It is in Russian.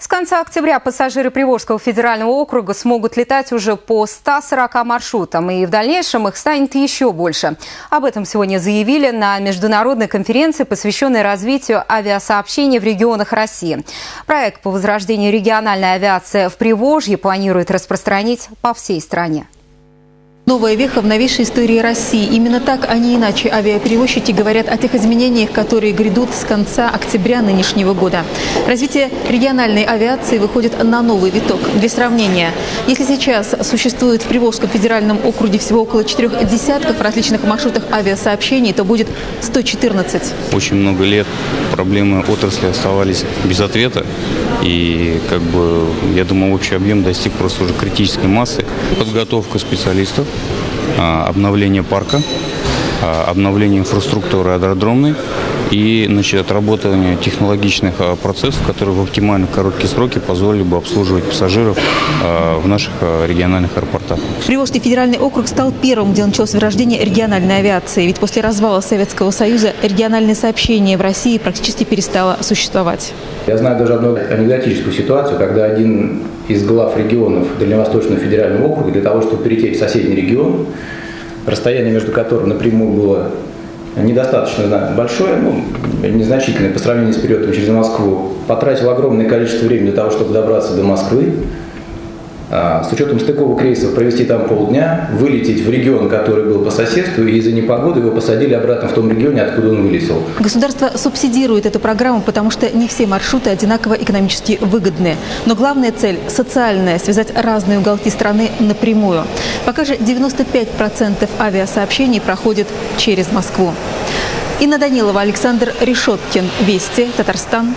С конца октября пассажиры Приволжского федерального округа смогут летать уже по 140 маршрутам, и в дальнейшем их станет еще больше. Об этом сегодня заявили на международной конференции, посвященной развитию авиасообщения в регионах России. Проект по возрождению региональной авиации в Приволжье планирует распространить по всей стране. Новая веха в новейшей истории России. Именно так, а не иначе, авиаперевозчики говорят о тех изменениях, которые грядут с конца октября нынешнего года. Развитие региональной авиации выходит на новый виток. Для сравнения, если сейчас существует в Приволжском федеральном округе всего около четырех десятков различных маршрутах авиасообщений, то будет 114. Очень много лет проблемы отрасли оставались без ответа. И как бы, я думаю, общий объем достиг просто уже критической массы. Подготовка специалистов, обновление парка, а, обновление инфраструктуры аэродромной и значит, отработание технологичных а, процессов, которые в оптимально короткие сроки позволили бы обслуживать пассажиров в наших региональных аэропортах. Приволжский федеральный округ стал первым, где началось вырождение региональной авиации. Ведь после развала Советского Союза региональное сообщение в России практически перестало существовать. Я знаю даже одну анекдотическую ситуацию, когда один из глав регионов Дальневосточного федерального округа для того, чтобы перейти в соседний регион, расстояние между которым напрямую было недостаточно большое, ну, незначительное по сравнению с периодом через Москву, потратил огромное количество времени для того, чтобы добраться до Москвы, с учетом стыковых рейсов провести там полдня, вылететь в регион, который был по соседству, и из-за непогоды его посадили обратно в том регионе, откуда он вылетел. Государство субсидирует эту программу, потому что не все маршруты одинаково экономически выгодны. Но главная цель – социальная – связать разные уголки страны напрямую. Пока же 95% авиасообщений проходит через Москву. Инна Данилова, Александр Решоткин. Вести, Татарстан.